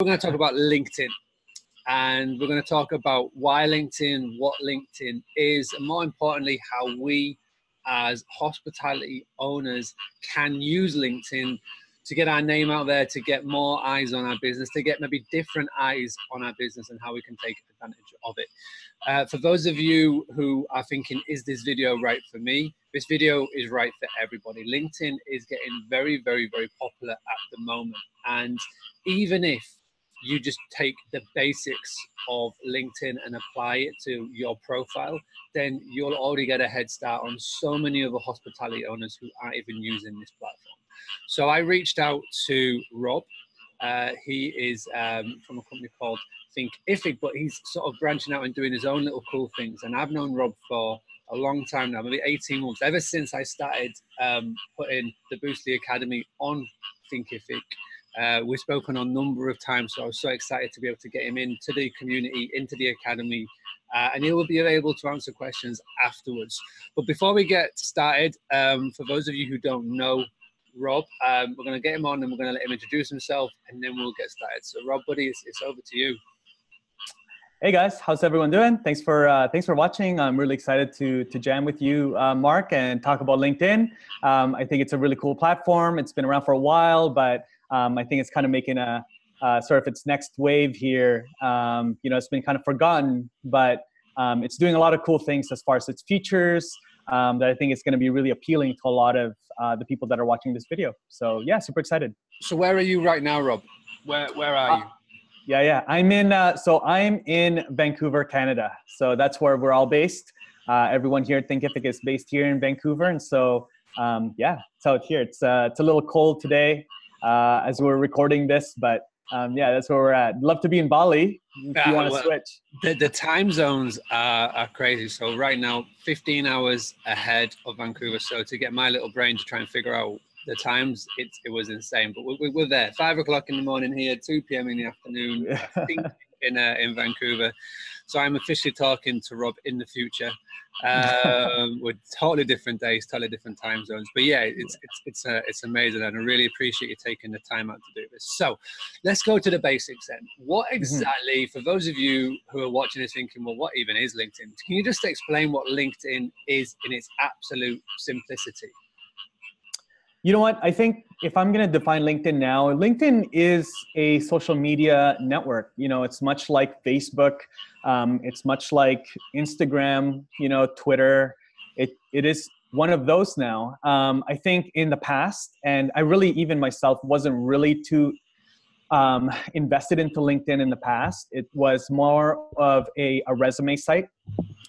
we're going to talk about LinkedIn. And we're going to talk about why LinkedIn, what LinkedIn is, and more importantly, how we as hospitality owners can use LinkedIn to get our name out there, to get more eyes on our business, to get maybe different eyes on our business and how we can take advantage of it. Uh, for those of you who are thinking, is this video right for me? This video is right for everybody. LinkedIn is getting very, very, very popular at the moment. And even if you just take the basics of LinkedIn and apply it to your profile, then you'll already get a head start on so many other hospitality owners who aren't even using this platform. So I reached out to Rob. Uh, he is um, from a company called Thinkific, but he's sort of branching out and doing his own little cool things. And I've known Rob for a long time now, maybe 18 months, ever since I started um, putting the Boostly Academy on Think Thinkific. Uh, we've spoken on a number of times, so I was so excited to be able to get him into the community, into the academy, uh, and he will be able to answer questions afterwards. But before we get started, um, for those of you who don't know Rob, um, we're going to get him on and we're going to let him introduce himself, and then we'll get started. So, Rob, buddy, it's, it's over to you. Hey guys, how's everyone doing? Thanks for uh, thanks for watching. I'm really excited to to jam with you, uh, Mark, and talk about LinkedIn. Um, I think it's a really cool platform. It's been around for a while, but um, I think it's kind of making a uh, sort of its next wave here. Um, you know, it's been kind of forgotten, but um, it's doing a lot of cool things as far as its features um, that I think is going to be really appealing to a lot of uh, the people that are watching this video. So yeah, super excited. So where are you right now, Rob? Where where are you? Uh, yeah, yeah. I'm in. Uh, so I'm in Vancouver, Canada. So that's where we're all based. Uh, everyone here at Thinkific is based here in Vancouver, and so um, yeah, it's out here. It's uh, it's a little cold today uh, as we're recording this. But um, yeah, that's where we're at. Love to be in Bali if you want to well, switch. The, the time zones are, are crazy. So right now, 15 hours ahead of Vancouver. So to get my little brain to try and figure out the times, it, it was insane. But we, we're there. Five o'clock in the morning here, 2 p.m. in the afternoon. I think in uh, in Vancouver. So I'm officially talking to Rob in the future. Um, with totally different days, totally different time zones. But yeah, it's it's it's uh, it's amazing, and I really appreciate you taking the time out to do this. So let's go to the basics then. What mm-hmm. exactly, for those of you who are watching this thinking, well, what even is LinkedIn? Can you just explain what LinkedIn is in its absolute simplicity? You know what? I think if I'm going to define LinkedIn now, LinkedIn is a social media network. You know, it's much like Facebook. Um, it's much like Instagram. You know, Twitter. It it is one of those now. Um, I think in the past, and I really even myself wasn't really too um, invested into LinkedIn in the past. It was more of a, a resume site,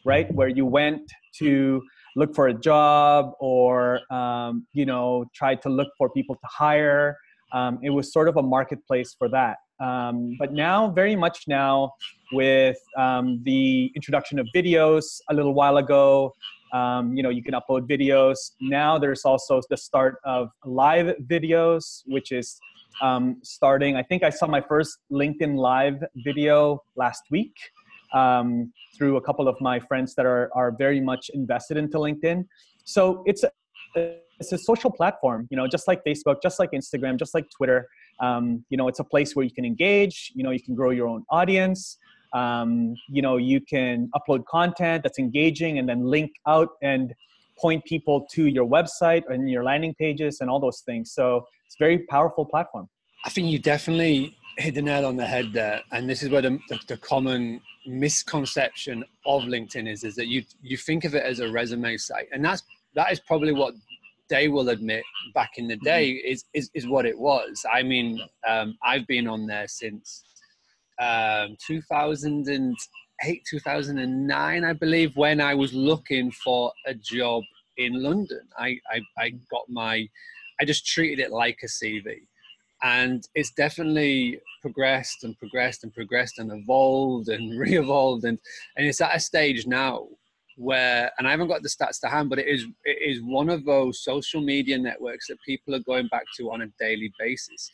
right, where you went to look for a job or um, you know try to look for people to hire. Um, it was sort of a marketplace for that. Um, but now very much now with um, the introduction of videos a little while ago um, you know you can upload videos. Now there's also the start of live videos which is um, starting. I think i saw my first linkedin live video last week um, through a couple of my friends that are, are very much invested into LinkedIn. So it's a, it's a social platform, you know, just like Facebook, just like Instagram, just like Twitter. Um, you know, it's a place where you can engage, you know, you can grow your own audience. Um, you know, you can upload content that's engaging and then link out and point people to your website and your landing pages and all those things. So it's a very powerful platform. I think you definitely hit the nail on the head there. And this is where the, the, the common misconception of LinkedIn is is that you you think of it as a resume site, and that's that is probably what they will admit back in the day mm-hmm. is is, is what it was. I mean, um, I've been on there since um, 2008, 2009, I believe, when I was looking for a job in London. I, I, I got my, I just treated it like a CV and it's definitely progressed and progressed and progressed and evolved and re-evolved and and it's at a stage now where and I haven't got the stats to hand, but it is it is one of those social media networks that people are going back to on a daily basis.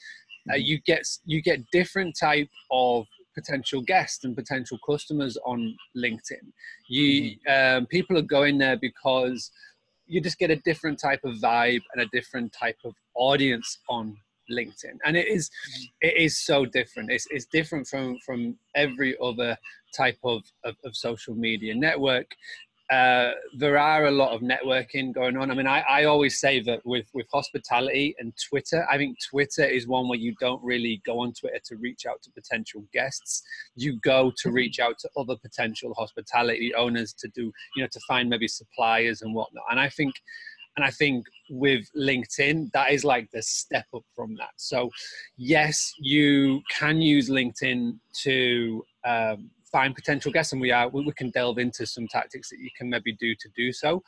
Uh, mm-hmm. you get you get different type of potential guests and potential customers on LinkedIn. You mm-hmm. um, people are going there because you just get a different type of vibe and a different type of audience on LinkedIn, and it is it is so different. It's it's different from from every other type of, of, of social media network. Uh, there are a lot of networking going on. I mean, I, I always say that with, with hospitality and Twitter, I think Twitter is one where you don't really go on Twitter to reach out to potential guests. You go to reach out to other potential hospitality owners to do, you know, to find maybe suppliers and whatnot. And I think, and I think with LinkedIn, that is like the step up from that. So, yes, you can use LinkedIn to um, find potential guests, and we are we, can delve into some tactics that you can maybe do to do so.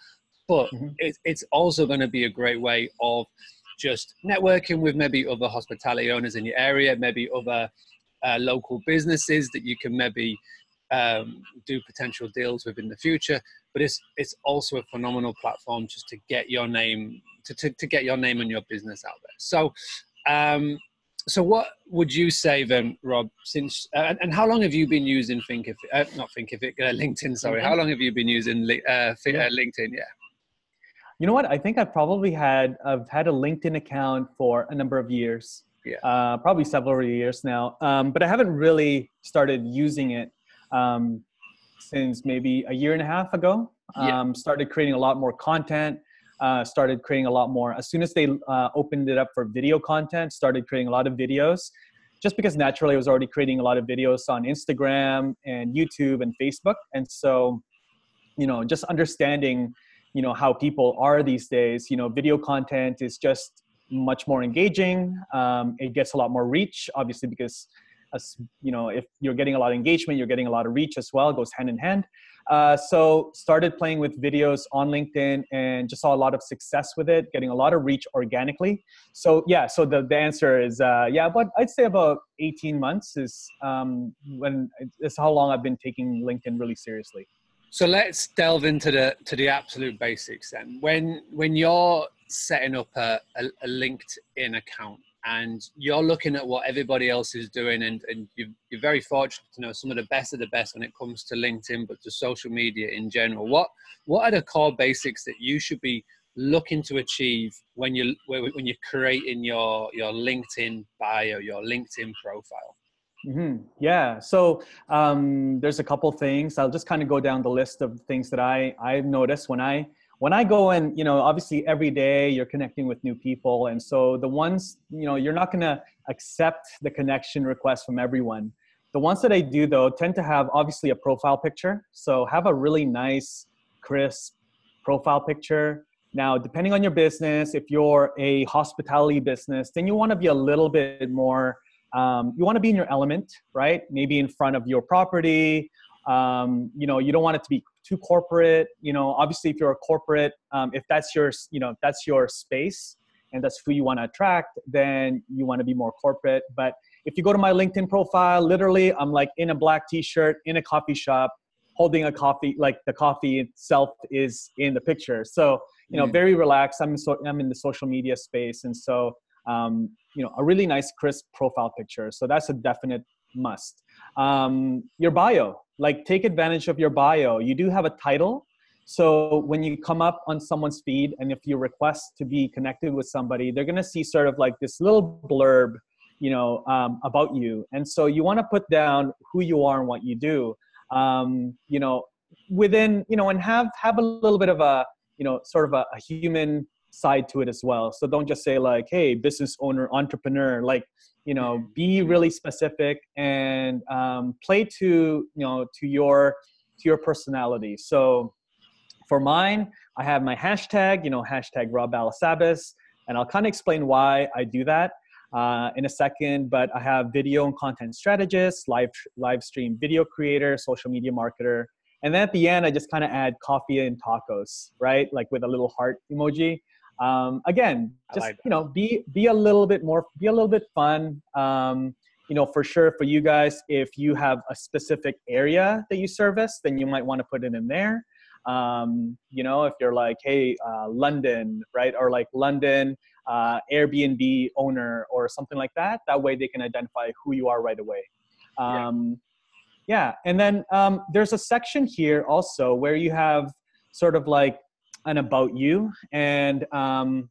But mm-hmm. it, it's also going to be a great way of just networking with maybe other hospitality owners in your area, maybe other uh, local businesses that you can maybe um, do potential deals with in the future. But it's it's also a phenomenal platform just to get your name to, to, to get your name and your business out there. So um, so what would you say then rob since uh, and how long have you been using thinkific uh, not thinkific uh, linkedin sorry. Mm-hmm. how long have you been using uh, yeah. Uh, linkedin? Yeah. You know what? I think i've probably had i've had a linkedin account for a number of years. Yeah. Uh, probably several years now. Um, but i haven't really started using it. Um, since maybe a year and a half ago um, yeah. started creating a lot more content uh, started creating a lot more. As soon as they uh, opened it up for video content, started creating a lot of videos. Just because naturally I was already creating a lot of videos on Instagram and YouTube and Facebook, and so you know, just understanding you know how people are these days. You know, video content is just much more engaging. Um, it gets a lot more reach, obviously, because you know, if you're getting a lot of engagement, you're getting a lot of reach as well. It goes hand in hand. Uh, so started playing with videos on LinkedIn and just saw a lot of success with it, getting a lot of reach organically. So yeah, so the, the answer is uh, yeah, but I'd say about 18 months is um, when is how long I've been taking LinkedIn really seriously. So let's delve into the to the absolute basics then. When when you're setting up a, a, a LinkedIn account, and you're looking at what everybody else is doing and, and you are very fortunate to know some of the best of the best when it comes to linkedin but to social media in general what what are the core basics that you should be looking to achieve when you when you're creating your your linkedin bio your linkedin profile Mm-hmm. Yeah. So um, there's a couple things. I'll just kind of go down the list of things that I I've noticed when I when I go and, you know, obviously every day you're connecting with new people. And so the ones, you know, you're not going to accept the connection request from everyone. The ones that I do though tend to have obviously a profile picture. So have a really nice, crisp profile picture. Now, depending on your business, if you're a hospitality business, then you want to be a little bit more, um, you want to be in your element, right? Maybe in front of your property. Um, you know, you don't want it to be too corporate you know obviously if you're a corporate um, if that's your you know that's your space and that's who you want to attract then you want to be more corporate. But if you go to my linkedin profile literally i'm like in a black t-shirt in a coffee shop holding a coffee like the coffee itself is in the picture. So you know mm. very relaxed. I'm so i'm in the social media space. And so um, you know a really nice crisp profile picture. So that's a definite must um, your bio like take advantage of your bio. You do have a title so when you come up on someone's feed and if you request to be connected with somebody they're going to see sort of like this little blurb you know um, about you. And so you want to put down who you are and what you do. Um, you know within you know and have have a little bit of a you know sort of a, a human side to it as well. So don't just say like hey business owner entrepreneur like you know be really specific and um, play to you know to your to your personality. So for mine i have my hashtag you know hashtag rob balasabas and i'll kind of explain why i do that uh, in a second but i have video and content strategist live live stream video creator social media marketer and then at the end i just kind of add coffee and tacos right? Like with a little heart emoji um, again just like you know be be a little bit more be a little bit fun. Um, you know for sure for you guys if you have a specific area that you service then you might want to put it in there. Um, you know if you're like hey uh, london right or like london uh, airbnb owner or something like that that way they can identify who you are right away. Um, yeah. yeah and then um, there's a section here also where you have sort of like and about you. And um,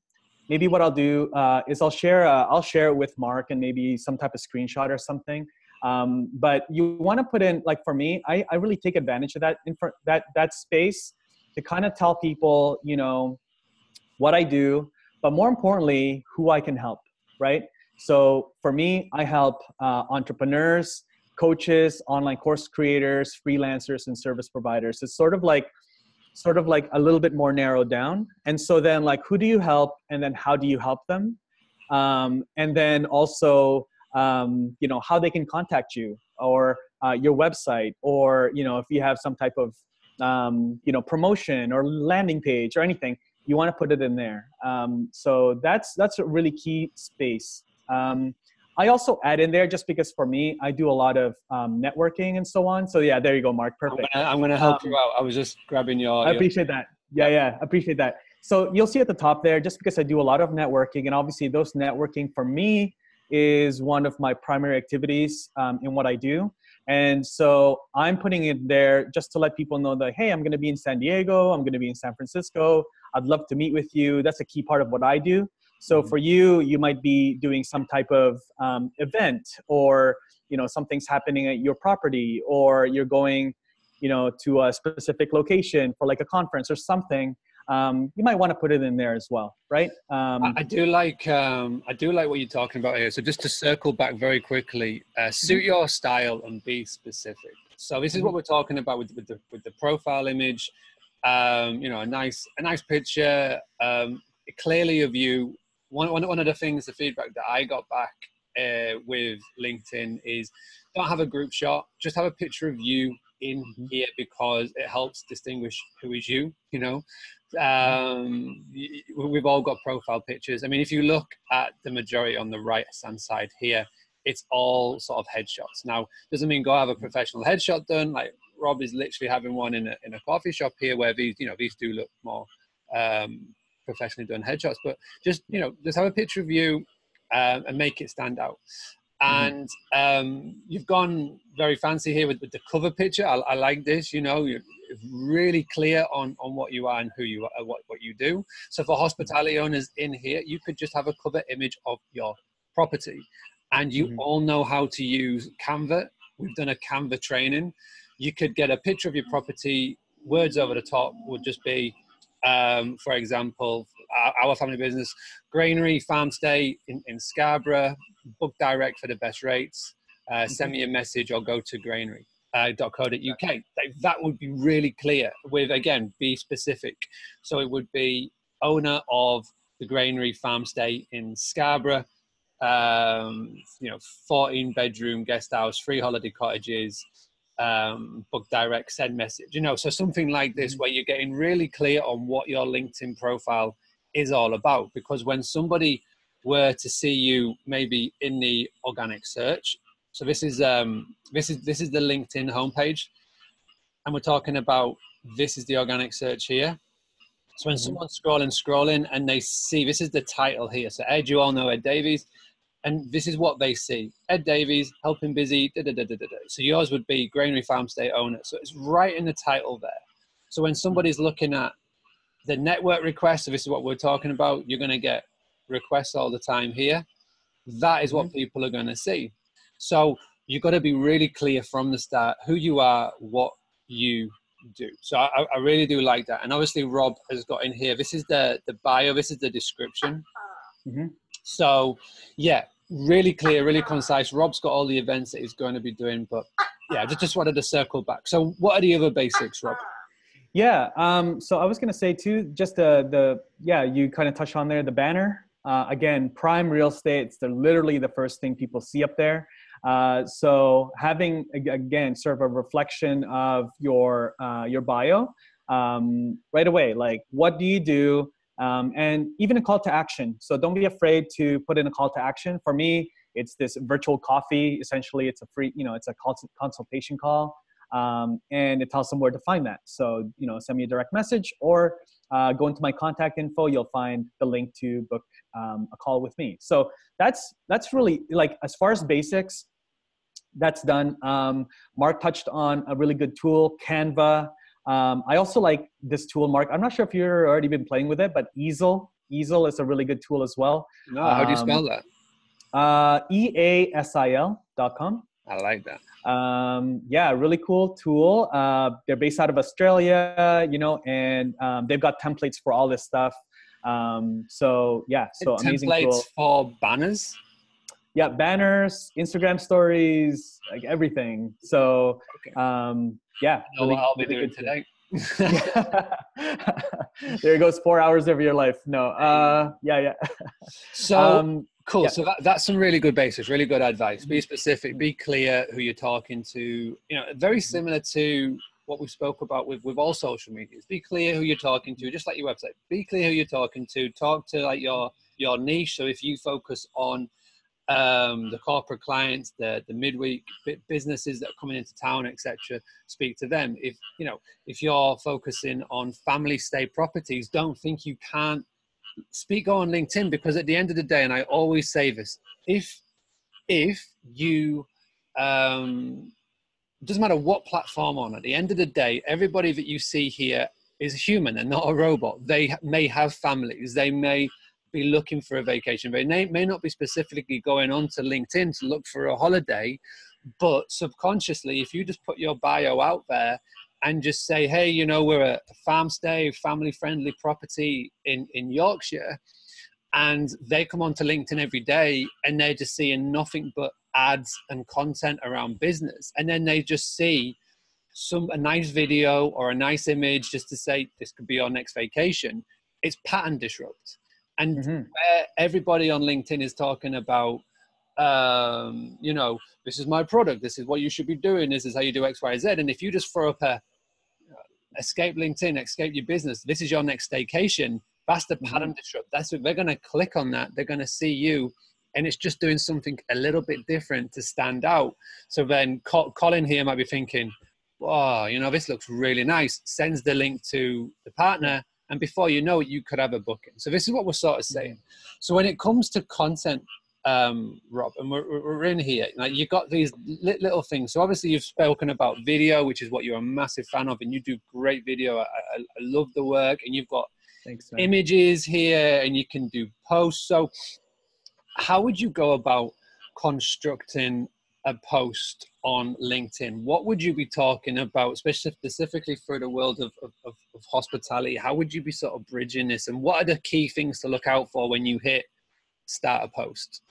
maybe what I'll do uh, is I'll share uh, I'll share it with Mark and maybe some type of screenshot or something. Um, but you want to put in like for me, I, I really take advantage of that in for, that that space to kind of tell people, you know, what I do, but more importantly, who I can help, right? So for me, I help uh, entrepreneurs, coaches, online course creators, freelancers, and service providers. It's sort of like sort of like a little bit more narrowed down. And so then like who do you help and then how do you help them? Um, and then also um, you know how they can contact you or uh, your website or you know if you have some type of um, you know promotion or landing page or anything you want to put it in there um, so that's that's a really key space um, I also add in there just because for me, I do a lot of um, networking and so on. So yeah, there you go, Mark. Perfect. I'm gonna, help um, you out. I was just grabbing your. I appreciate that. Yeah, yeah, appreciate that. So you'll see at the top there, just because I do a lot of networking, and obviously those networking for me is one of my primary activities um, in what I do. And so I'm putting it there just to let people know that, hey, I'm going to be in San Diego, I'm going to be in San Francisco. I'd love to meet with you. That's a key part of what I do. So mm-hmm. for you, you might be doing some type of um, event, or you know something's happening at your property, or you're going, you know, to a specific location for like a conference or something. Um, you might want to put it in there as well, right? Um, I do like um, I do like what you're talking about here. So just to circle back very quickly, uh, suit mm-hmm. your style and be specific. So this is mm-hmm. what we're talking about with, with the with the profile image. Um, you know, a nice a nice picture, um, clearly of you one, one, one of the things, the feedback that I got back uh, with LinkedIn is don't have a group shot, just have a picture of you in mm-hmm. here because it helps distinguish who is you, you know. Um, we've all got profile pictures. I mean, if you look at the majority on the right hand side here, it's all sort of headshots. Now, doesn't mean go have a professional headshot done. Like Rob is literally having one in a, in a coffee shop here where these, you know, these do look more um, professionally done headshots, but just you know, just have a picture of you um, and make it stand out. Mm-hmm. And um, you've gone very fancy here with, with the cover picture. I, I, like this. You know, you're really clear on on what you are and who you are, what what you do. So for hospitality owners in here, you could just have a cover image of your property, and you mm-hmm. all know how to use Canva. We've done a Canva training. You could get a picture of your property. Words over the top would just be um, for example, our, our, family business, Granary Farm Stay in, in Scarborough, book direct for the best rates. Uh, mm-hmm. send me a message or go to granary.co.uk. Uh, that would be really clear with, again, be specific. So it would be owner of the Granary Farm Stay in Scarborough, um, you know, 14 bedroom guest house, three holiday cottages, um, book direct send message you know so something like this mm-hmm. where you're getting really clear on what your linkedin profile is all about because when somebody were to see you maybe in the organic search so this is um, this is this is the linkedin homepage and we're talking about this is the organic search here so when mm-hmm. someone's scrolling scrolling and they see this is the title here so ed you all know ed davies and this is what they see. Ed Davies, helping busy, da, da, da, da, da. So yours would be Granary Farm Stay owner. So it's right in the title there. So when somebody's looking at the network requests, so this is what we're talking about, you're going to get requests all the time here. That is what mm-hmm. people are going to see. So you've got to be really clear from the start who you are, what you do. So I, I really do like that. And obviously Rob has got in here, this is the, the bio, this is the description. Mm-hmm. So, yeah, really clear, really concise. Rob's got all the events that he's going to be doing, but yeah, just, just wanted to circle back. So, what are the other basics, Rob? Yeah, um, so I was going to say too, just the the yeah, you kind of touched on there the banner. Uh, again, prime real estate. It's the, literally the first thing people see up there. Uh, so having again sort of a reflection of your uh, your bio um, right away, like what do you do? Um, and even a call to action. So don't be afraid to put in a call to action. For me, it's this virtual coffee. Essentially, it's a free, you know, it's a consultation call, um, and it tells them where to find that. So you know, send me a direct message or uh, go into my contact info. You'll find the link to book um, a call with me. So that's that's really like as far as basics. That's done. Um, Mark touched on a really good tool, Canva. Um, I also like this tool, Mark. I'm not sure if you've already been playing with it, but Easil. Easil is a really good tool as well. No, how do you Um, spell that? Uh, E A S I L dot com. I like that. Um, yeah, really cool tool. Uh, they're based out of Australia, you know, and um, they've got templates for all this stuff. Um, so yeah, so amazing Templates tool. for banners. Yeah, banners, Instagram stories, like everything. So Okay. um, yeah, what I'll be really doing good today. there goes four hours of your life. No, uh, yeah, yeah. So um, cool. yeah. So that, that's some really good basics, really good advice. Be Mhm. specific, be clear who you're talking to. You know, very Mm-hmm. similar to what we spoke about with, with all social medias. Be clear who you're talking to, just like your website. Be clear who you're talking to. Talk to like your your niche. So if you focus on um, the corporate clients, the the midweek businesses that are coming into town, etc. Speak to them. If you know if you're focusing on family stay properties, don't think you can't speak on LinkedIn because at the end of the day, and I always say this, if if you um, doesn't matter what platform on, at the end of the day, everybody that you see here is human and not a robot. They may have families. They may be looking for a vacation. They may, may not be specifically going on to LinkedIn to look for a holiday, but subconsciously, if you just put your bio out there and just say, hey, you know, we're a farm stay, family friendly property in, in Yorkshire, and they come onto LinkedIn every day and they're just seeing nothing but ads and content around business. And then they just see some a nice video or a nice image just to say this could be our next vacation. It's pattern disrupt. And mhm. everybody on LinkedIn is talking about, um, you know, this is my product, this is what you should be doing, this is how you do X, Y, Z. And if you just throw up a escape LinkedIn, escape your business, this is your next staycation, that's the pattern disrupt. That's what they're going to click on that. They're going to see you. And it's just doing something a little bit different to stand out. So then Colin here might be thinking, wow, you know, this looks really nice. Sends the link to the partner. And before you know it, you could have a booking. So this is what we're sort of saying. So when it comes to content, um, Rob, and we're, we're in here, like you got these little things. So obviously you've spoken about video, which is what you're a massive fan of, and you do great video. I, I, I love the work, and you've got Thanks, images here, and you can do posts. So how would you go about constructing a post on LinkedIn? What would you be talking about, especially specifically for the world of, of, of, hospitality? How would you be sort of bridging this? And what are the key things to look out for when you hit start a post?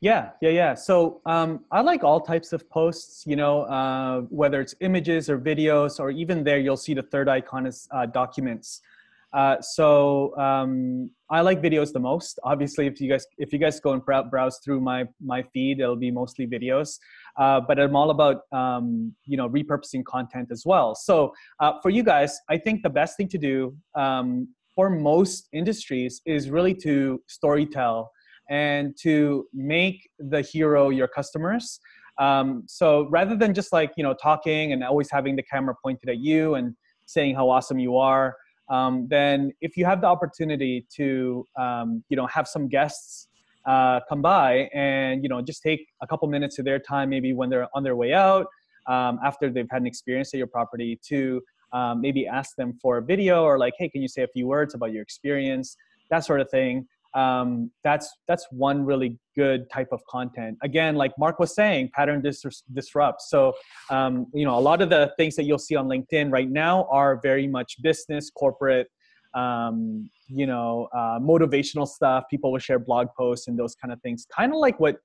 Yeah, yeah, yeah. So um, I like all types of posts, you know, uh, whether it's images or videos, or even there you'll see the third icon is uh, documents. Uh, so um, I like videos the most. Obviously, if you guys if you guys go and browse through my my feed, it'll be mostly videos. Uh, but I'm all about um, you know repurposing content as well. So uh, for you guys, I think the best thing to do um, for most industries is really to storytell and to make the hero your customers. Um, so rather than just like you know talking and always having the camera pointed at you and saying how awesome you are, um, then if you have the opportunity to um, you know have some guests uh, come by and you know just take a couple minutes of their time, maybe when they're on their way out, um, after they've had an experience at your property, to um, maybe ask them for a video or like, hey, can you say a few words about your experience, that sort of thing um, that's that's one really good type of content. Again, like Mark was saying, pattern dis- disrupt. So um, you know, a lot of the things that you'll see on LinkedIn right now are very much business, corporate, um, you know, uh, motivational stuff. People will share blog posts and those kind of things. Kind of like what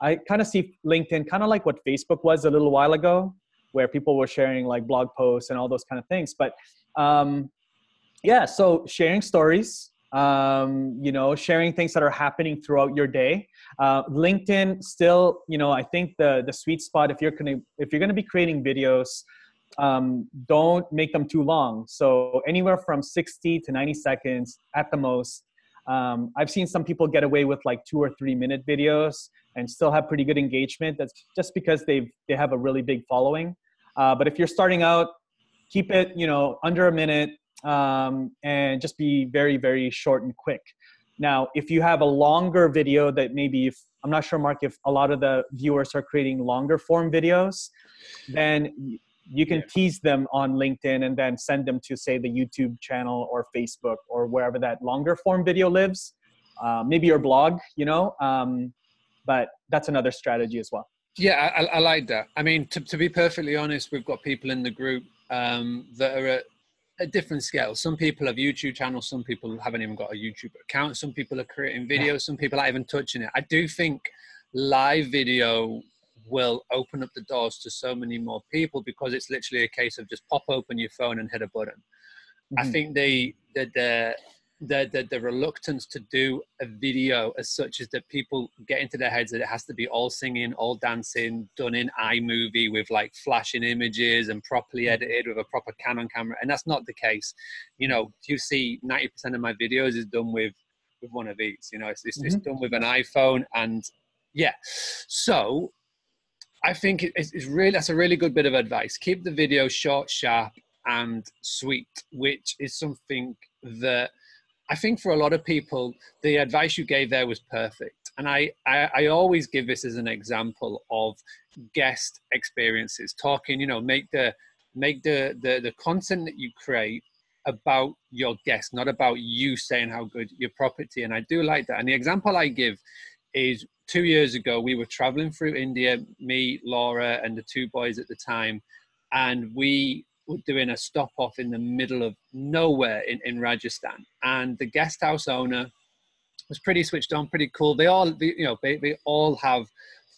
I kind of see LinkedIn, kind of like what Facebook was a little while ago, where people were sharing like blog posts and all those kind of things. But um, yeah, so sharing stories um, you know, sharing things that are happening throughout your day. Uh, LinkedIn still, you know, I think the the sweet spot if you're gonna if you're gonna be creating videos, um, don't make them too long. So anywhere from 60 to 90 seconds at the most. Um, I've seen some people get away with like two or three minute videos and still have pretty good engagement. That's just because they've they have a really big following. Uh, but if you're starting out, keep it, you know, under a minute um, and just be very, very short and quick. Now, if you have a longer video that maybe if I'm not sure, Mark, if a lot of the viewers are creating longer form videos, then you can Yeah. tease them on linkedin and then send them to say the youtube channel or facebook or wherever that longer form video lives uh, maybe your blog you know um, but that's another strategy as well Yeah, I, I like that. I mean, to, to be perfectly honest, we've got people in the group um, that are at, at different scales. Some people have YouTube channels. Some people haven't even got a YouTube account. Some people are creating videos. Some people aren't even touching it. I do think live video will open up the doors to so many more people because it's literally a case of just pop open your phone and hit a button. I Mhm. think the the the the, the the reluctance to do a video as such is that people get into their heads that it has to be all singing, all dancing, done in iMovie with like flashing images and properly mm-hmm. edited with a proper Canon camera, and that's not the case. You know, you see, ninety percent of my videos is done with with one of these. You know, it's it's, it's mm-hmm. done with an iPhone, and yeah. So I think it's, it's really that's a really good bit of advice. Keep the video short, sharp, and sweet, which is something that I think for a lot of people, the advice you gave there was perfect. And I, I, I always give this as an example of guest experiences. Talking, you know, make the make the the, the content that you create about your guest, not about you saying how good your property. And I do like that. And the example I give is two years ago, we were traveling through India, me, Laura, and the two boys at the time, and we were doing a stop off in the middle of nowhere in, in Rajasthan. And the guest house owner was pretty switched on, pretty cool. They all, they, you know, they, they all have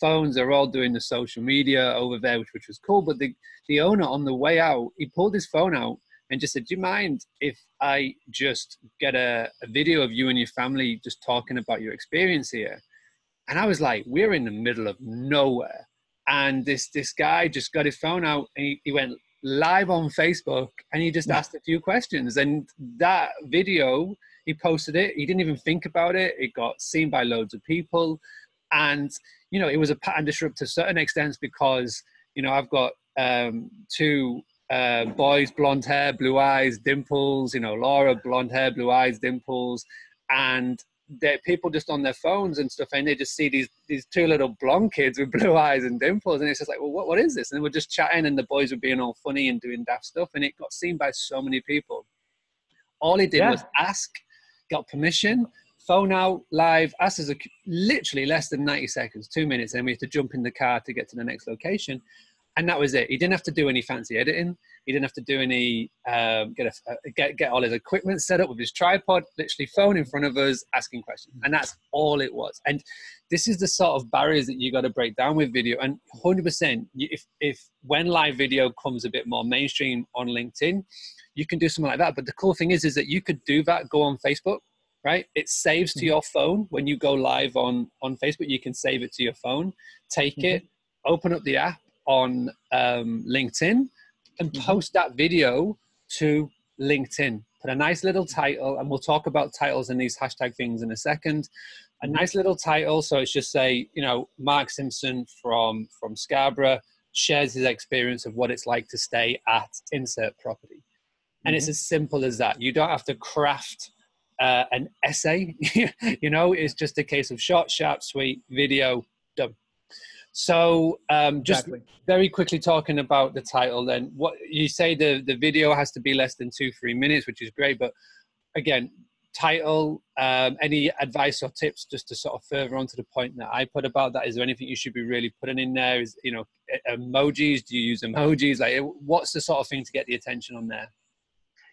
phones. They're all doing the social media over there, which, which was cool. But the, the owner on the way out, he pulled his phone out and just said, do you mind if I just get a, a video of you and your family just talking about your experience here? And I was like, we're in the middle of nowhere. And this, this guy just got his phone out and he, he went live on Facebook and he just asked a few questions. And that video, he posted it. He didn't even think about it. It got seen by loads of people. And, you know, it was a pattern disrupt to certain extents because, you know, I've got um, two uh, boys, blonde hair, blue eyes, dimples, you know, Laura, blonde hair, blue eyes, dimples. And they're people just on their phones and stuff, and they just see these these two little blonde kids with blue eyes and dimples, and it's just like, well, what, what is this? And we're just chatting, and the boys were being all funny and doing daft stuff, and it got seen by so many people. All he did Yeah. was ask, got permission, phone out live. Asked us a, literally less than ninety seconds, two minutes, and we had to jump in the car to get to the next location, and that was it. He didn't have to do any fancy editing. He didn't have to do any um, get a, get get all his equipment set up with his tripod. Literally, phone in front of us, asking questions, and that's all it was. And this is the sort of barriers that you got to break down with video. And hundred percent, if if when live video comes a bit more mainstream on LinkedIn, you can do something like that. But the cool thing is, is that you could do that. Go on Facebook, right? It saves to your phone when you go live on on Facebook. You can save it to your phone. Take it, open up the app on um, LinkedIn and Mhm. post that video to LinkedIn. Put a nice little title, and we'll talk about titles and these hashtag things in a second. A nice little title, so it's just say, you know, Mark Simpson from from Scarborough shares his experience of what it's like to stay at insert property, and it's as simple as that. You don't have to craft uh, an essay. you know, it's just a case of short, sharp, sweet video. So, um, just exactly. very quickly talking about the title then what you say the the video has to be less than two three minutes which is great but again title um, any advice or tips just to sort of further on to the point that i put about that? Is there anything you should be really putting in there? Is you know emojis? Do you use emojis? Like what's the sort of thing to get the attention on there?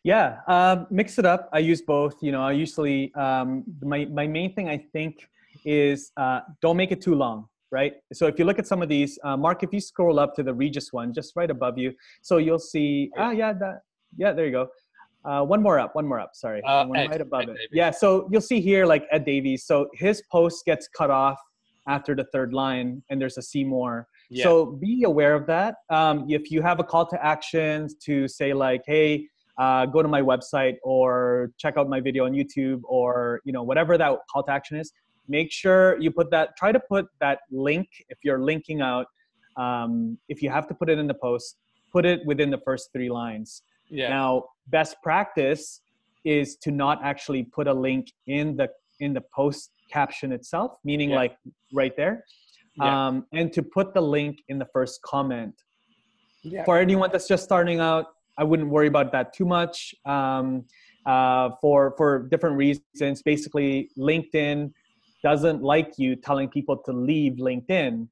Yeah, um, mix it up. I use both. You know, I usually um, my my main thing I think is uh, don't make it too long, right? So if you look at some of these, uh, Mark, if you scroll up to the Regis one, just right above you, so you'll see. Ah, yeah, that. Yeah, there you go. Uh, one more up, one more up. Sorry, Uh, one Ed, right above Ed it. Davies. Yeah, so you'll see here like Ed Davies. So his post gets cut off after the third line, and there's a see more. yeah So be aware of that. Um, if you have a call to actions to say like, hey, uh, go to my website or check out my video on YouTube or you know whatever that call to action is, make sure you put that. Try to put that link if you're linking out. Um, if you have to put it in the post, put it within the first three lines. yeah Now, best practice is to not actually put a link in the in the post caption itself, meaning Yeah. like right there, Yeah. um, and to put the link in the first comment. yeah. for anyone that's just starting out, I wouldn't worry about that too much. Um, uh, for for different reasons, basically, LinkedIn doesn't like you telling people to leave LinkedIn.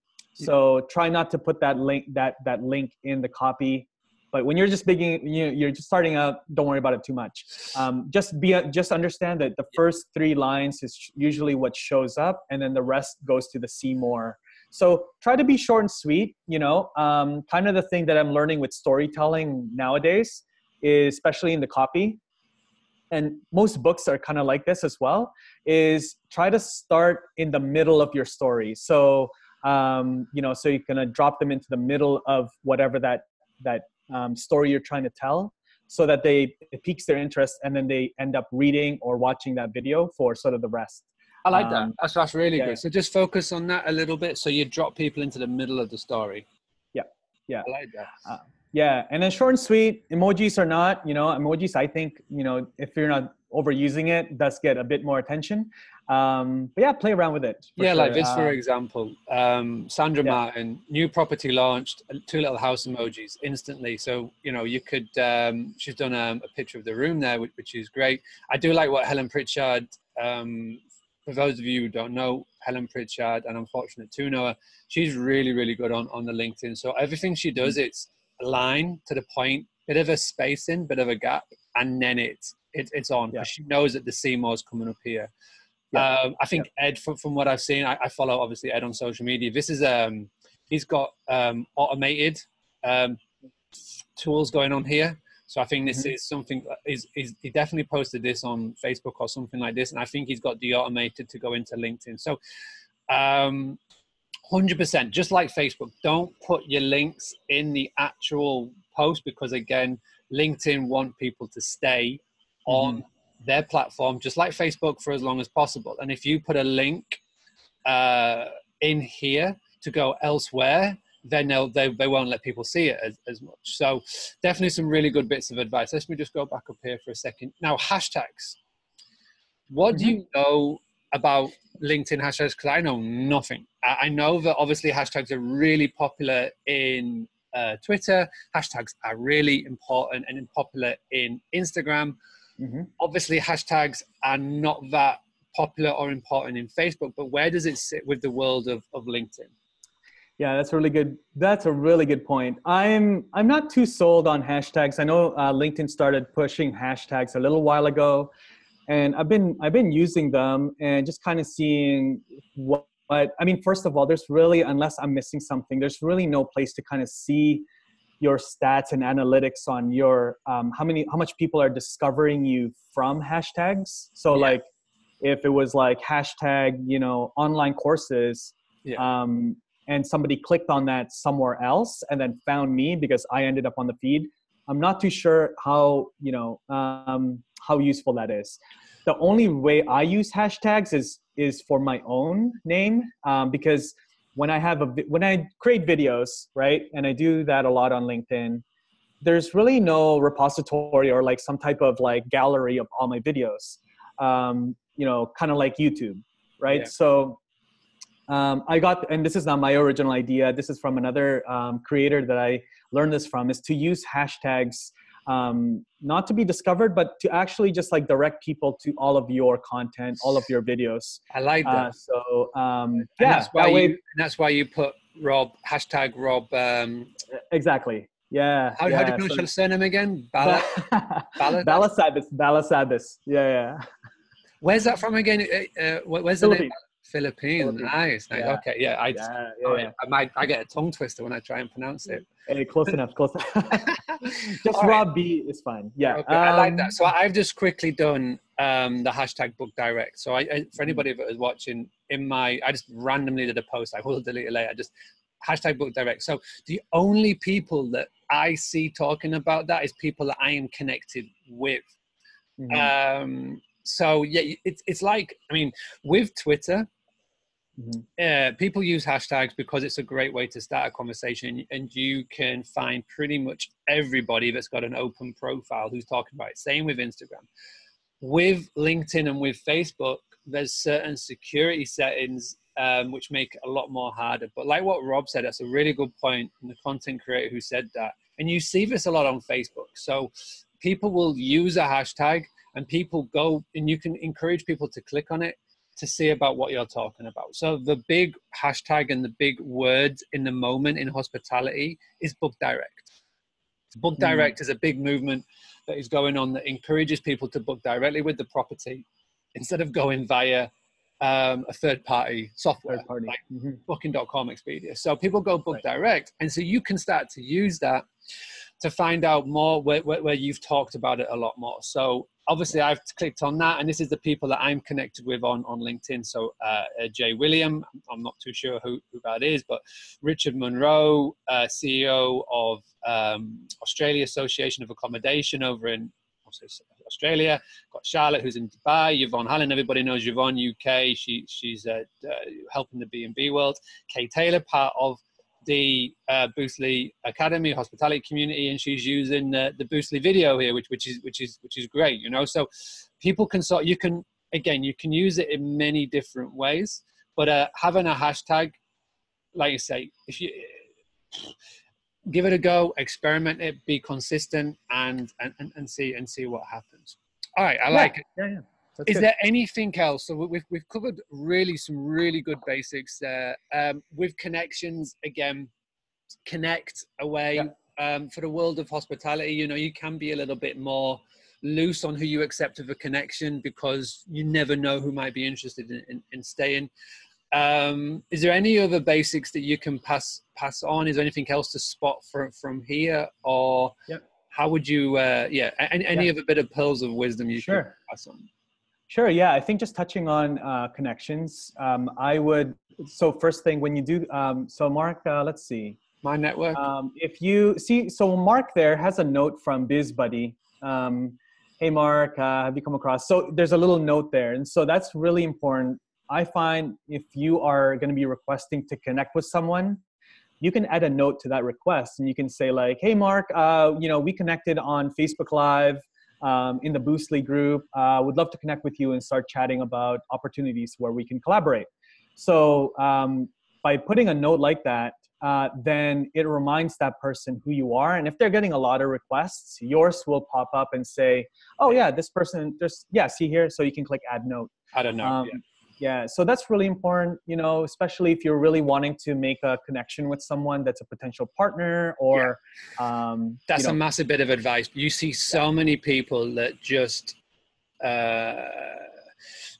So try not to put that link that that link in the copy. But when you're just beginning, you you're just starting out. Don't worry about it too much. Um, just be just understand that the first three lines is usually what shows up, and then the rest goes to the see more. So try to be short and sweet. You know, um, kind of the thing that I'm learning with storytelling nowadays is especially in the copy and most books are kind of like this as well is try to start in the middle of your story. So um, you know so you're going to drop them into the middle of whatever that that um, story you're trying to tell so that they it piques their interest and then they end up reading or watching that video for sort of the rest. I like um, that that's, that's really yeah. good. So just focus on that a little bit so you drop people into the middle of the story. Yeah. Yeah. I like that. Uh, yeah, and then short and sweet emojis are not, you know, emojis. I think you know if you're not overusing it, does get a bit more attention. Um, but yeah, play around with it. Yeah, sure. like this for uh, example, um, Sandra yeah. Martin, new property launched, two little house emojis instantly. So you know you could. Um, she's done um, a picture of the room there, which, which, is great. I do like what Helen Pritchard. Um, for those of you who don't know Helen Pritchard, and unfortunate to know her, she's really really good on on the LinkedIn. So everything she does, mm. it's line to the point, bit of a spacing, bit of a gap, and then it's it, it's on because yeah. she knows that the see more's coming up here. Yeah. Um, I think yeah. Ed, from, from what I've seen, I, I, follow obviously Ed on social media. This is um, he's got um, automated um, tools going on here. So I think this mm-hmm. is something. Is he definitely posted this on Facebook or something like this, and I think he's got the automated to go into LinkedIn. So um, 100% just like facebook don't put your links in the actual post because again linkedin want people to stay on mm-hmm. their platform just like facebook for as long as possible. And if you put a link uh, in here to go elsewhere then they'll, they, they won't let people see it as, as much. So definitely some really good bits of advice. Let me just go back up here for a second. Now hashtags. What mm-hmm. do you know about LinkedIn hashtags? Because I know nothing. I know that obviously hashtags are really popular in uh, Twitter. Hashtags are really important and popular in Instagram. Mm-hmm. Obviously, hashtags are not that popular or important in Facebook, but where does it sit with the world of, of LinkedIn? Yeah, that's a really good. That's a really good point. I'm I'm not too sold on hashtags. I know uh, LinkedIn started pushing hashtags a little while ago, and I've been I've been using them and just kind of seeing what. But I mean, first of all, there's really unless I'm missing something, there's really no place to kind of see your stats and analytics on your um, how many how much people are discovering you from hashtags. So yeah. like if it was like hashtag you know online courses. Yeah. Um, and somebody clicked on that somewhere else and then found me because I ended up on the feed. I'm not too sure how you know um, how useful that is. The only way I use hashtags is is for my own name um, because when I have a when I create videos, right, and I do that a lot on LinkedIn. There's really no repository or like some type of like gallery of all my videos. Um, you know, kind of like YouTube, right? Yeah. So um, I got, and this is not my original idea. This is from another um, creator that I learned this from. Is to use hashtags um, not to be discovered, but to actually just like direct people to all of your content, all of your videos. I like that. Uh, so um, yeah, that's why that way, you, that's why you put Rob hashtag Rob. Um, exactly. Yeah. How, yeah, how do you pronounce so, your surname again? Bala. Bala. Balasabas. Balasabas. Yeah, yeah. Where's that from again? Uh, uh where's the name? Philippines. Philippines. Nice. nice. Yeah. Okay. Yeah. I, just, yeah, yeah, yeah. I might. I get a tongue twister when I try and pronounce it. Hey, close enough. Close. Enough. just All Rob right. B is fine. Yeah. Okay. Um, I like that. Um, so I've just quickly done um, the hashtag book direct. So I, I, for mm-hmm. anybody that is watching, in my I just randomly did a post. I will delete it later. I just hashtag book direct. So the only people that I see talking about that is people that I am connected with. Mm-hmm. Um, so yeah, it's it's like I mean, with Twitter, Mm-hmm. Uh, people use hashtags because it's a great way to start a conversation, and you can find pretty much everybody that's got an open profile who's talking about it. Same with Instagram. With LinkedIn and with Facebook, there's certain security settings um, which make it a lot more harder. But like what Rob said, that's a really good point. And the content creator who said that, and you see this a lot on Facebook. So people will use a hashtag, and people go, and you can encourage people to click on it to see about what you're talking about. So the big hashtag and the big word in the moment in hospitality is book direct. Book hmm. direct mm. is a big movement that is going on that encourages people to book directly with the property instead of going via um, a third party software third party. like mm-hmm. booking.com expedia so people go book right. direct and so you can start to use that to find out more where, where, where, you've talked about it a lot more so obviously i've clicked on that and this is the people that i'm connected with on, on linkedin so uh, uh jay william i'm not too sure who, who that is but richard monroe uh, ceo of um, australia association of accommodation over in Australia. Got Charlotte, who's in Dubai. Yvonne Hallen, everybody knows Yvonne, UK. She, she's uh, uh, helping the B&B world. Kay Taylor, part of the uh, Academy hospitality community, and she's using the, the video here, which, which is which is which is great. You know, so people can sort you can again you can use it in many different ways, but uh, having a hashtag, like you say, if you give it a go, experiment it, be consistent, and and, and see and see what happens. All right, I yeah. like it. Yeah, yeah. That's Is good. there anything else? So we've we've covered really some really good basics there. Um, with connections again, connect away yeah. um, for the world of hospitality. You know, you can be a little bit more loose on who you accept of a connection because you never know who might be interested in, in, in staying. Um, is there any other basics that you can pass pass on? Is there anything else to spot from from here, or yep. how would you? Uh, yeah, any, any other bit of pearls of wisdom you sure. could pass on? Sure. Yeah, I think just touching on uh, connections, um, I would. So first thing, when you do, um, so Mark, uh, let's see. My network. Um, if you see, so Mark there has a note from BizBuddy. Um, hey Mark, uh, have you come across? So there's a little note there, and so that's really important I find if you are going to be requesting to connect with someone, you can add a note to that request and you can say like, "Hey, Mark, uh, you know, we connected on Facebook Live um, in the Boostly group. Uh, would love to connect with you and start chatting about opportunities where we can collaborate." So um, by putting a note like that, uh, then it reminds that person who you are. And if they're getting a lot of requests, yours will pop up and say, "Oh yeah, this person just yeah, see here." So you can click add note. I don't know. Um, yeah yeah so that's really important you know especially if you're really wanting to make a connection with someone that's a potential partner or yeah. um, that's you know, a massive bit of advice you see so yeah. many people that just uh,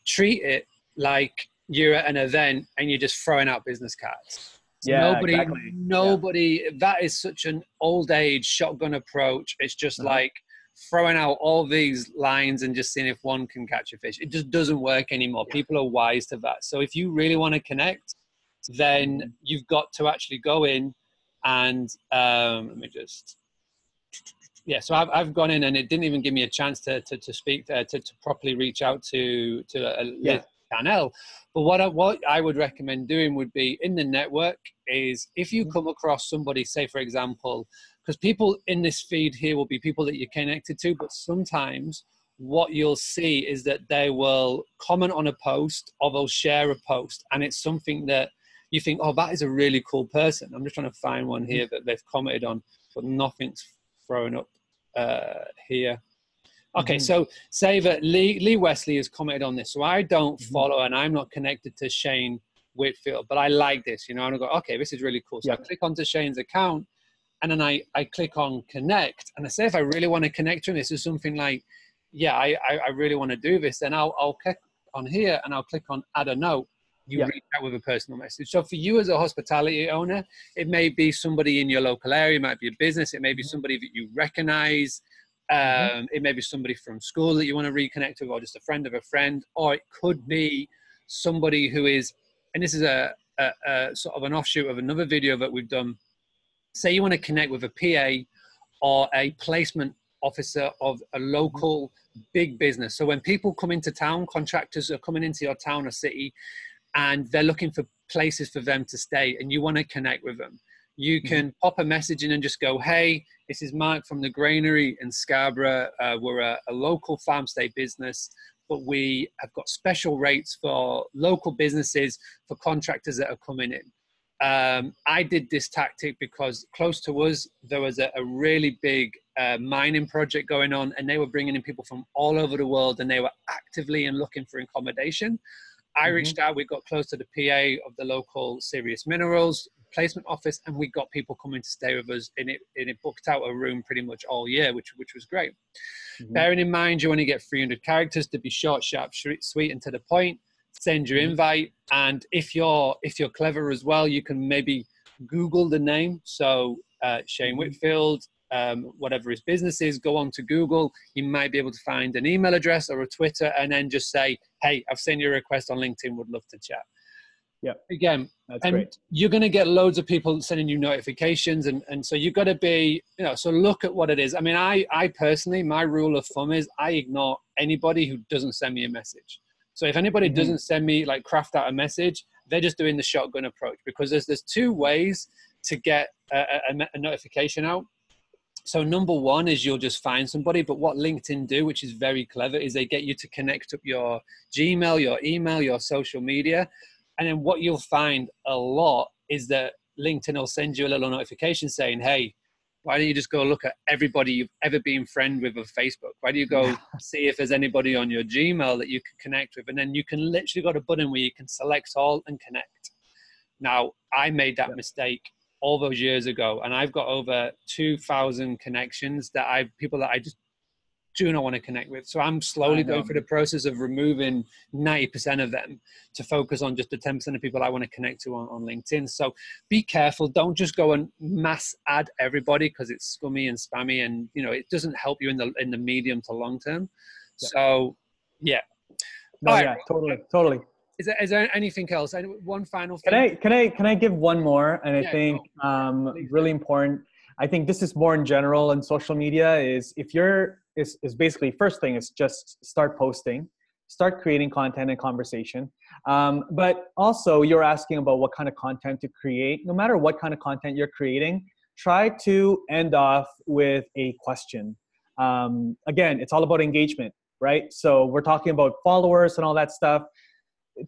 treat it like you're at an event and you're just throwing out business cards yeah, nobody exactly. nobody yeah. that is such an old age shotgun approach it's just uh-huh. like throwing out all these lines and just seeing if one can catch a fish. It just doesn't work anymore. Yeah. People are wise to that. So if you really want to connect, then mm-hmm. you've got to actually go in and um, let me just yeah so I've, I've gone in and it didn't even give me a chance to to, to speak uh, to, to properly reach out to to a yeah. channel but what I, what I would recommend doing would be in the network is if you mm-hmm. come across somebody say for example because people in this feed here will be people that you're connected to, but sometimes what you'll see is that they will comment on a post or they'll share a post, and it's something that you think, oh, that is a really cool person. I'm just trying to find one here that they've commented on, but nothing's thrown up uh, here. Okay, mm-hmm. so say that Lee, Lee Wesley has commented on this. So I don't mm-hmm. follow and I'm not connected to Shane Whitfield, but I like this, you know, and I go, okay, this is really cool. So I click onto Shane's account and then I, I click on connect and I say if I really want to connect to this is something like yeah I, I, I, really want to do this then I'll, I'll click on here and I'll click on add a note you yeah. reach out with a personal message so for you as a hospitality owner it may be somebody in your local area it might be a business it may be mm-hmm. somebody that you recognize mm-hmm. um, mm-hmm. it may be somebody from school that you want to reconnect with or just a friend of a friend or it could be somebody who is and this is a, a, a sort of an offshoot of another video that we've done say you want to connect with a PA or a placement officer of a local big business. So when people come into town, contractors are coming into your town or city and they're looking for places for them to stay and you want to connect with them. You mm-hmm. can mm-hmm. pop a message in and just go, hey, this is Mark from the Granary in Scarborough. Uh, we're a, a, local farm stay business. but we have got special rates for local businesses for contractors that are coming in. Um, I did this tactic because close to us there was a, a really big uh, mining project going on, and they were bringing in people from all over the world, and they were actively and looking for accommodation. I mm-hmm. reached out. We got close to the PA of the local Sirius Minerals placement office, and we got people coming to stay with us. And it and it booked out a room pretty much all year, which which was great. Mm-hmm. Bearing in mind, you only get 300 characters to be short, sharp, sweet, and to the point. Send your mm-hmm. invite, and if you're if you're clever as well, you can maybe Google the name. So uh, Shane mm-hmm. Whitfield, um, whatever his business is, go on to Google. You might be able to find an email address or a Twitter, and then just say, "Hey, I've seen your request on LinkedIn. Would love to chat." Yeah. Again, That's and great. you're going to get loads of people sending you notifications, and and so you've got to be, you know, so look at what it is. I mean, I I personally, my rule of thumb is I ignore anybody who doesn't send me a message. So if anybody mm-hmm. doesn't send me like craft out a message, they're just doing the shotgun approach because there's there's two ways to get a, a, a notification out. So number one is you'll just find somebody, but what LinkedIn do, which is very clever, is they get you to connect up your Gmail, your email, your social media, and then what you'll find a lot is that LinkedIn will send you a little notification saying, "Hey, why don't you just go look at everybody you've ever been friend with on Facebook? Why do you go see if there's anybody on your Gmail that you can connect with? And then you can literally got a button where you can select all and connect. Now, I made that mistake all those years ago, and I've got over 2,000 connections that I people that I just do not want to connect with. So I'm slowly going through the process of removing 90% of them to focus on just the 10% of people I want to connect to on, on LinkedIn. So be careful. Don't just go and mass add everybody because it's scummy and spammy and you know it doesn't help you in the in the medium to long term. Yeah. So yeah. No, yeah, totally, totally. Is there, is there anything else? One final thing. Can I can I can I give one more? And I yeah, think um, really important. I think this is more in general in social media. Is if you're is is basically first thing is just start posting, start creating content and conversation. Um, but also you're asking about what kind of content to create. No matter what kind of content you're creating, try to end off with a question. Um, again, it's all about engagement, right? So we're talking about followers and all that stuff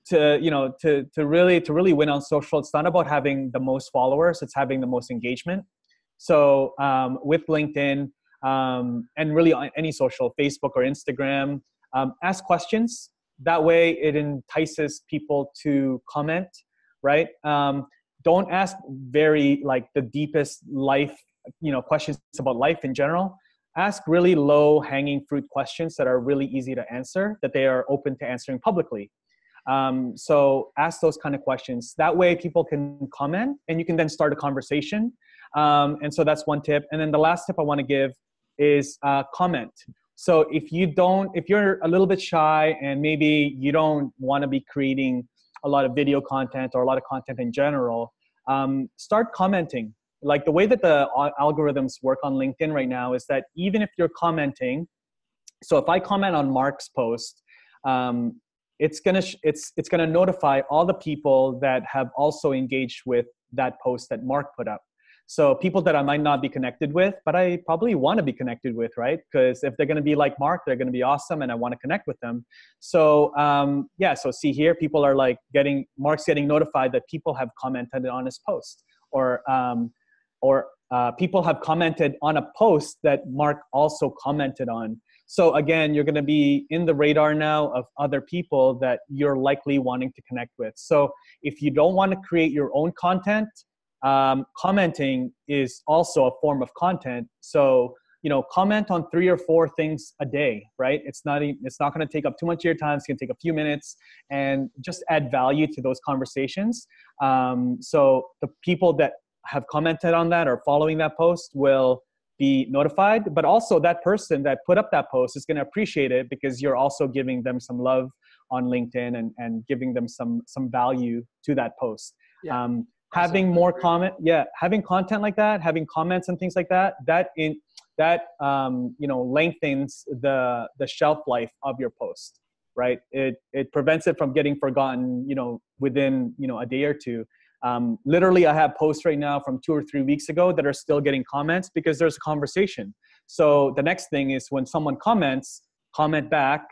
to you know to to really to really win on social it's not about having the most followers it's having the most engagement so um, with linkedin um, and really on any social facebook or instagram um, ask questions that way it entices people to comment right um, don't ask very like the deepest life you know questions about life in general ask really low hanging fruit questions that are really easy to answer that they are open to answering publicly um, so ask those kind of questions. That way people can comment and you can then start a conversation. Um, and so that's one tip. And then the last tip I want to give is uh, comment. So if you don't, if you're a little bit shy and maybe you don't want to be creating a lot of video content or a lot of content in general, um, start commenting. Like the way that the algorithms work on LinkedIn right now is that even if you're commenting, so if I comment on Mark's post, um, it's gonna it's it's gonna notify all the people that have also engaged with that post that Mark put up. So people that I might not be connected with, but I probably want to be connected with, right? Because if they're going to be like Mark, they're going to be awesome, and I want to connect with them. So um, yeah, so see here, people are like getting Mark's getting notified that people have commented on his post, or um, or uh, people have commented on a post that Mark also commented on. So again, you're going to be in the radar now of other people that you're likely wanting to connect with. So if you don't want to create your own content, um, commenting is also a form of content. So you know, comment on three or four things a day, right? It's not it's not going to take up too much of your time. It's going to take a few minutes, and just add value to those conversations. Um, so the people that have commented on that or following that post will be notified but also that person that put up that post is going to appreciate it because you're also giving them some love on linkedin and, and giving them some some value to that post yeah. um, having more comment yeah having content like that having comments and things like that that in that um, you know lengthens the the shelf life of your post right? It it prevents it from getting forgotten you know within you know a day or two. Um, literally, I have posts right now from two or three weeks ago that are still getting comments because there's a conversation. So the next thing is when someone comments, comment back,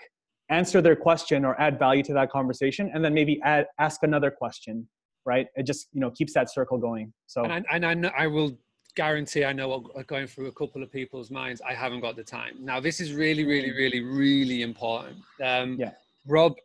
answer their question or add value to that conversation and then maybe add, ask another question right it just you know keeps that circle going so and I, and I, know, I will guarantee I know what going through a couple of people's minds. I haven't got the time. Now, this is really, really, really, really important. Um, yeah. Rob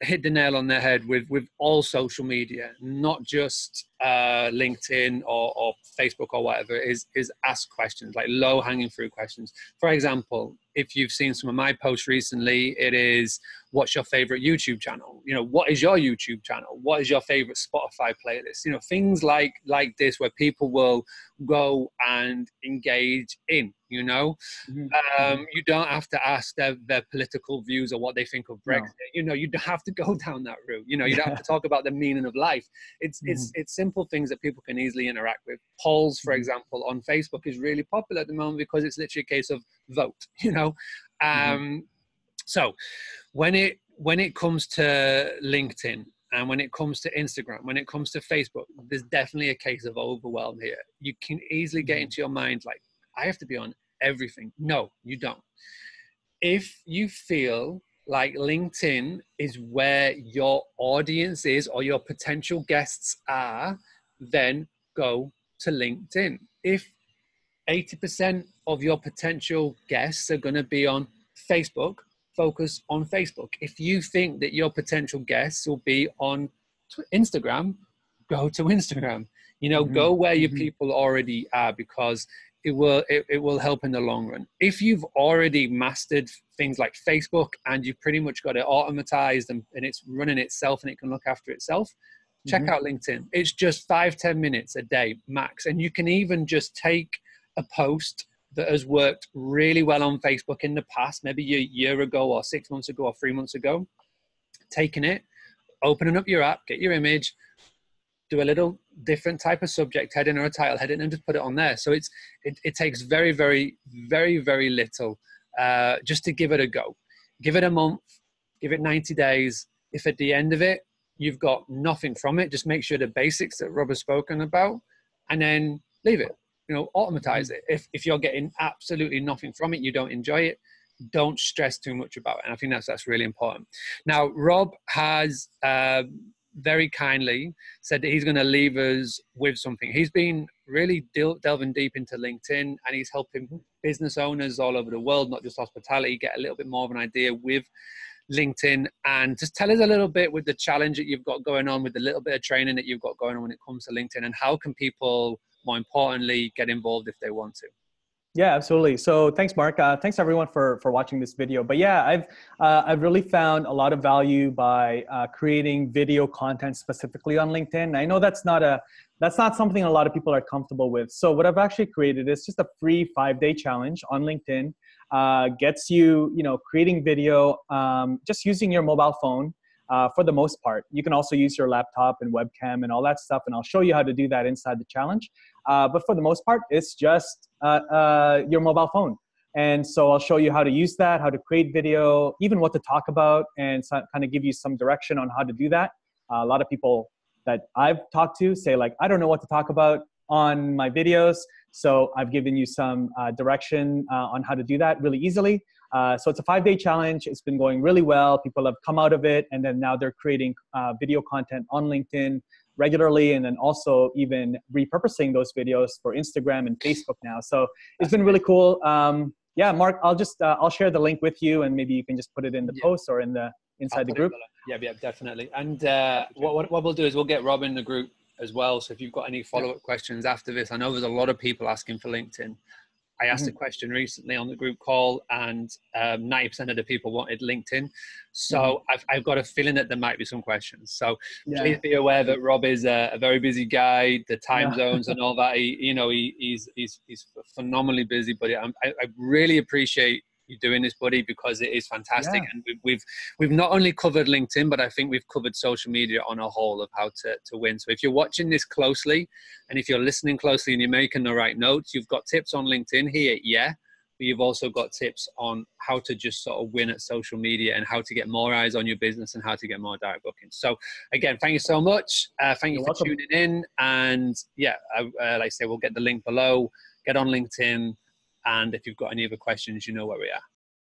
hit the nail on the head with with all social media, not just uh, LinkedIn or, or Facebook or whatever. Is is ask questions like low hanging fruit questions. For example, if you've seen some of my posts recently, it is what's your favorite YouTube channel? You know, what is your YouTube channel? What is your favorite Spotify playlist? You know, things like like this where people will go and engage in. You know, mm-hmm. um, you don't have to ask their, their political views or what they think of Brexit. No. You know, you don't have to go down that route. You know, you don't have to talk about the meaning of life. It's mm-hmm. it's it's simple things that people can easily interact with. Polls, for mm-hmm. example, on Facebook is really popular at the moment because it's literally a case of vote. You know, mm-hmm. um, so when it when it comes to LinkedIn and when it comes to Instagram, when it comes to Facebook, there's definitely a case of overwhelm here. You can easily get mm-hmm. into your mind like, I have to be on everything. No, you don't. If you feel like LinkedIn is where your audience is or your potential guests are, then go to LinkedIn. If 80% of your potential guests are going to be on Facebook, focus on Facebook. If you think that your potential guests will be on Instagram, go to Instagram. You know, mm-hmm. go where your mm-hmm. people already are because it will it, it will help in the long run. If you've already mastered things like Facebook and you've pretty much got it automatized and, and it's running itself and it can look after itself, check mm-hmm. out LinkedIn. It's just five ten minutes a day max. And you can even just take a post that has worked really well on Facebook in the past, maybe a year ago or six months ago or three months ago, taking it, opening up your app, get your image, do a little different type of subject heading or a title heading and just put it on there. So it's it, it takes very, very, very, very little uh, just to give it a go. Give it a month, give it 90 days. If at the end of it you've got nothing from it, just make sure the basics that Rob has spoken about and then leave it you know automatize it if, if you're getting absolutely nothing from it you don't enjoy it don't stress too much about it and i think that's that's really important now rob has uh, very kindly said that he's going to leave us with something he's been really del- delving deep into linkedin and he's helping business owners all over the world not just hospitality get a little bit more of an idea with LinkedIn and just tell us a little bit with the challenge that you've got going on with the little bit of training that you've got going on when it comes to LinkedIn and how can people more importantly, get involved if they want to. Yeah, absolutely. So thanks, Mark. Uh, thanks everyone for for watching this video. But yeah, I've uh, I've really found a lot of value by uh, creating video content specifically on LinkedIn. I know that's not a that's not something a lot of people are comfortable with. So what I've actually created is just a free five day challenge on LinkedIn. Uh, gets you you know creating video um, just using your mobile phone uh, for the most part. You can also use your laptop and webcam and all that stuff, and I'll show you how to do that inside the challenge. Uh, but for the most part, it's just uh, uh, your mobile phone. And so I'll show you how to use that, how to create video, even what to talk about, and so, kind of give you some direction on how to do that. Uh, a lot of people that I've talked to say, like, I don't know what to talk about on my videos. So I've given you some uh, direction on how to do that really easily. Uh, so it's a five day challenge. It's been going really well. People have come out of it, and then now they're creating uh, video content on LinkedIn regularly, and then also even repurposing those videos for Instagram and Facebook now. So it's been really cool. Um, yeah, Mark, I'll just uh, I'll share the link with you, and maybe you can just put it in the yeah. post or in the inside the group. Yeah, yeah, definitely. And uh, what, what we'll do is we'll get Rob in the group as well. So if you've got any follow up questions after this, I know there's a lot of people asking for LinkedIn. I asked mm-hmm. a question recently on the group call, and um, 90% of the people wanted LinkedIn. So mm-hmm. I've, I've, got a feeling that there might be some questions. So yeah. please be aware that Rob is a, a very busy guy, the time yeah. zones and all that. He, you know, he, he's, he's, he's phenomenally busy, but I, I really appreciate you doing this, buddy, because it is fantastic. Yeah. And we've we've not only covered LinkedIn, but I think we've covered social media on a whole of how to, to win. So if you're watching this closely and if you're listening closely and you're making the right notes, you've got tips on LinkedIn here, yeah. But you've also got tips on how to just sort of win at social media and how to get more eyes on your business and how to get more direct bookings. So again, thank you so much. Uh, thank you're you for welcome. tuning in. And yeah, uh, like I say, we'll get the link below. Get on LinkedIn and if you've got any other questions, you know where we are.